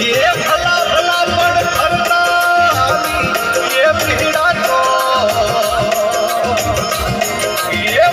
ये भीड़ा को। ये